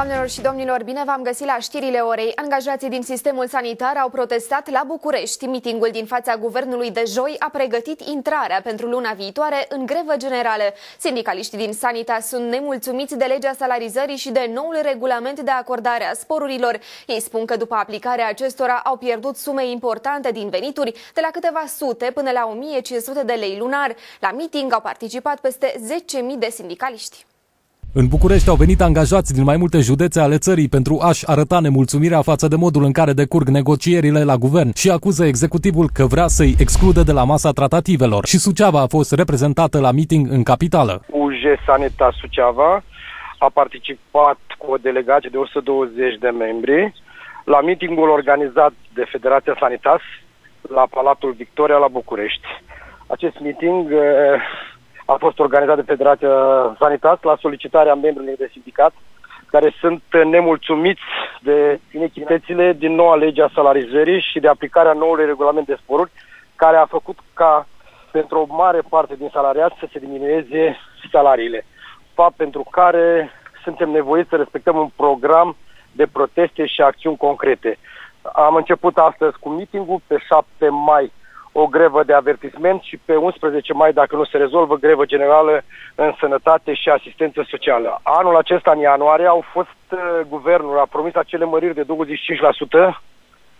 Doamnelor și domnilor, bine v-am găsit la știrile orei. Angajații din sistemul sanitar au protestat la București. Mitingul din fața guvernului de joi a pregătit intrarea pentru luna viitoare în grevă generală. Sindicaliștii din Sanitas sunt nemulțumiți de legea salarizării și de noul regulament de acordare a sporurilor. Ei spun că după aplicarea acestora au pierdut sume importante din venituri, de la câteva sute până la 1500 de lei lunar. La miting au participat peste 10.000 de sindicaliști. În București au venit angajați din mai multe județe ale țării pentru a-și arăta nemulțumirea față de modul în care decurg negocierile la guvern și acuză executivul că vrea să-i exclude de la masa tratativelor. Și Suceava a fost reprezentată la meeting în capitală. UJ Sanita Suceava a participat cu o delegație de 120 de membri la meetingul organizat de Federația Sanitas la Palatul Victoria la București. Acest meeting a fost organizat de Federația Sanitas la solicitarea membrilor de sindicat care sunt nemulțumiți de inechitățile din noua lege a salarizării și de aplicarea noului regulament de sporuri, care a făcut ca pentru o mare parte din salariați să se diminueze salariile. Fapt pentru care suntem nevoiți să respectăm un program de proteste și acțiuni concrete. Am început astăzi cu mitingul, pe 7 mai o grevă de avertisment și pe 11 mai, dacă nu se rezolvă, grevă generală în sănătate și asistență socială. Anul acesta, în ianuarie, au fost, uh, guvernul a promis acele măriri de 25%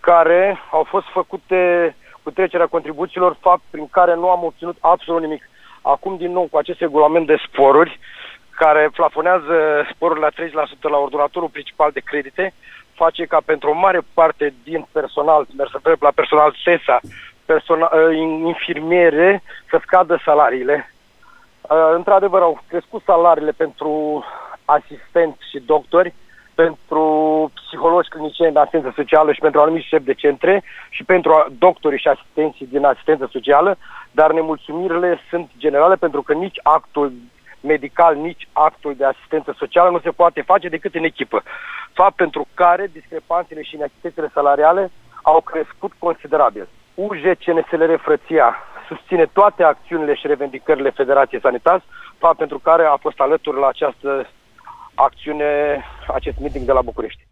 care au fost făcute cu trecerea contribuțiilor, fapt prin care nu am obținut absolut nimic. Acum, din nou, cu acest regulament de sporuri, care plafonează sporurile la 30% la ordonatorul principal de credite, face ca pentru o mare parte din personal, la personal SESA, persona- ă, infirmiere să scadă salariile. Ă, într-adevăr, au crescut salariile pentru asistenți și doctori, pentru psihologi clinicieni de asistență socială și pentru anumiți șefi de centre și pentru doctorii și asistenții din asistență socială, dar nemulțumirile sunt generale pentru că nici actul medical, nici actul de asistență socială nu se poate face decât în echipă. Fapt pentru care discrepanțele și inechitățile salariale au crescut considerabil. UJCNSL Frăția susține toate acțiunile și revendicările Federației Sanitas, fapt pentru care a fost alături la această acțiune, acest meeting de la București.